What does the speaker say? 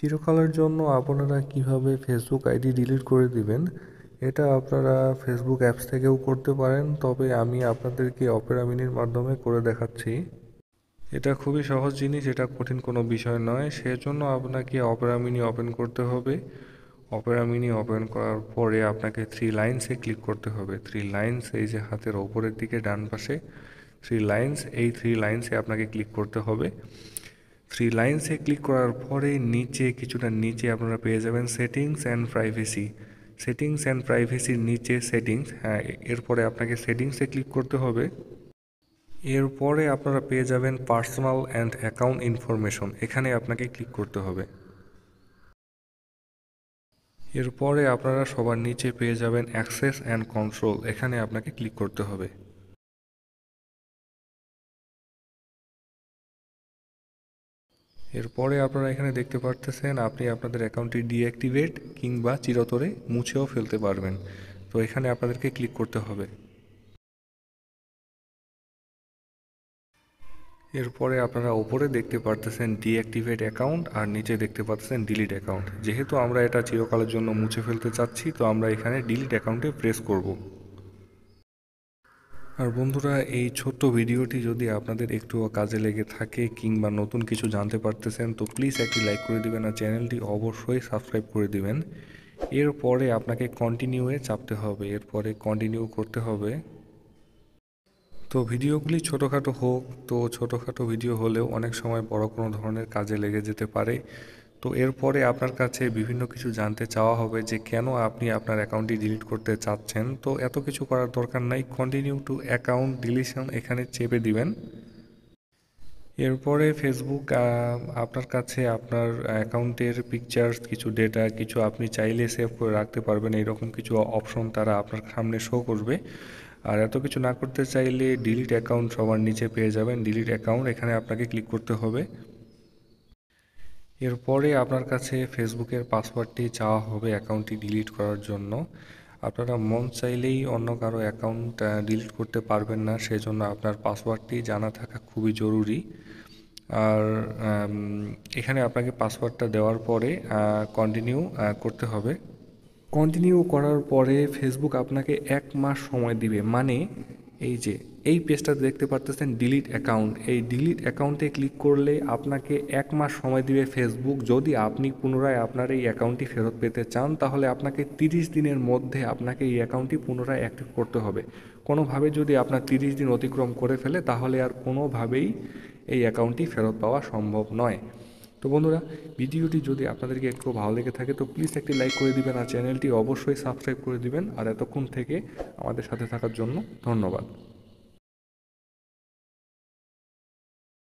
চিরকালের জন্য আপনারা কীভাবে ফেসবুক আইডি ডিলিট করে দিবেন, এটা আপনারা ফেসবুক অ্যাপস থেকেও করতে পারেন, তবে আমি আপনাদেরকে অপেরা মিনির মাধ্যমে করে দেখাচ্ছি। এটা খুবই সহজ জিনিস, এটা কঠিন কোনো বিষয় নয়, সেজন্য আপনাকে অপেরা মিনি ওপেন করতে হবে। অপেরা মিনি ওপেন করার পরে আপনাকে থ্রি লাইন্সে ক্লিক করতে হবে। থ্রি লাইন্স এই যে হাতের ওপরের দিকে ডান পাশে থ্রি লাইন্স এই থ্রি লাইন্সে আপনাকে ক্লিক করতে হবে। থ্রি লাইন্সে ক্লিক করার পরে নিচে কিছুটা নিচে আপনারা পেয়ে যাবেন settings and privacy settings and প্রাইভেসির নিচে সেটিংস হ্যাঁ এরপরে আপনাকে সেটিংসে ক্লিক করতে হবে। এরপরে আপনারা পেয়ে যাবেন পার্সোনাল অ্যান্ড অ্যাকাউন্ট ইনফরমেশন এখানে আপনাকে ক্লিক করতে হবে। এরপরে আপনারা সবার নিচে পেয়ে যাবেন অ্যাক্সেস অ্যান্ড কন্ট্রোল এখানে আপনাকে ক্লিক করতে হবে। এরপরে আপনারা এখানে দেখতে পারতেছেন, আপনি আপনাদের অ্যাকাউন্টটি ডিঅ্যাক্টিভেট কিংবা চিরতরে মুছেও ফেলতে পারবেন। তো এখানে আপনাদেরকে ক্লিক করতে হবে। এরপরে আপনারা ওপরে দেখতে পারতেছেন ডিঅ্যাক্টিভেট অ্যাকাউন্ট আর নিচে দেখতে পাচ্ছেন ডিলিট অ্যাকাউন্ট যেহেতু আমরা এটা চিরকালের জন্য মুছে ফেলতে চাচ্ছি, তো আমরা এখানে ডিলিট অ্যাকাউন্টে প্রেস করব। আর বন্ধুরা, এই ছোট্ট ভিডিওটি যদি আপনাদের একটুও কাজে লেগে থাকে কিংবা নতুন কিছু জানতে পারতেছেন, তো প্লিজ একটি লাইক করে দিবেন আর চ্যানেলটি অবশ্যই সাবস্ক্রাইব করে দিবেন। এরপরে আপনাকে কন্টিনিউয়ে চাপতে হবে। এরপরে কন্টিনিউ করতে হবে। তো ভিডিওগুলি ছোটোখাটো হোক, তো ছোটোখাটো ভিডিও হলেও অনেক সময় বড় কোনো ধরনের কাজে লেগে যেতে পারে। তো এরপরে আপনার কাছে বিভিন্ন কিছু জানতে চাওয়া হবে যে কেন আপনি আপনার অ্যাকাউন্টটি ডিলিট করতে চাচ্ছেন। তো এত কিছু করার দরকার নাই কন্টিনিউ টু অ্যাকাউন্ট ডিলিশন এখানে চেপে দিবেন। এরপরে ফেসবুক আপনার কাছে আপনার অ্যাকাউন্টের পিকচার্স কিছু ডেটা কিছু আপনি চাইলে সেভ করে রাখতে পারবেন। এইরকম কিছু অপশন তারা আপনার সামনে শো করবে। আর এত কিছু না করতে চাইলে ডিলিট অ্যাকাউন্ট সবার নিচে পেয়ে যাবেন। ডিলিট অ্যাকাউন্ট এখানে আপনাকে ক্লিক করতে হবে। এরপরে আপনার কাছে ফেসবুকের পাসওয়ার্ডটি চাওয়া হবে অ্যাকাউন্টটি ডিলিট করার জন্য। আপনারা মন চাইলেই অন্য কারও অ্যাকাউন্ট ডিলিট করতে পারবেন না, সেজন্য আপনার পাসওয়ার্ডটি জানা থাকা খুবই জরুরি। আর এখানে আপনাকে পাসওয়ার্ডটা দেওয়ার পরে কন্টিনিউ করতে হবে। কন্টিনিউ করার পরে ফেসবুক আপনাকে এক মাস সময় দিবে। মানে এই যে, এই পেজটা দেখতে পারতেছেন ডিলিট অ্যাকাউন্ট এই ডিলিট অ্যাকাউন্টে ক্লিক করলে আপনাকে এক মাস সময় দিবে ফেসবুক যদি আপনি পুনরায় আপনার এই অ্যাকাউন্টটি ফেরত পেতে চান, তাহলে আপনাকে তিরিশ দিনের মধ্যে আপনাকে এই অ্যাকাউন্টটি পুনরায় অ্যাক্টিভ করতে হবে। কোনোভাবে যদি আপনার তিরিশ দিন অতিক্রম করে ফেলে, তাহলে আর কোনোভাবেই এই অ্যাকাউন্টটি ফেরত পাওয়া সম্ভব নয়। তো বন্ধুরা, ভিডিওটি যদি আপনাদেরকে একটু ভালো লেগে থাকে, তো প্লিজ একটি লাইক করে দিবেন আর চ্যানেলটি অবশ্যই সাবস্ক্রাইব করে দিবেন। আর এতক্ষণ থেকে আমাদের সাথে থাকার জন্য ধন্যবাদ।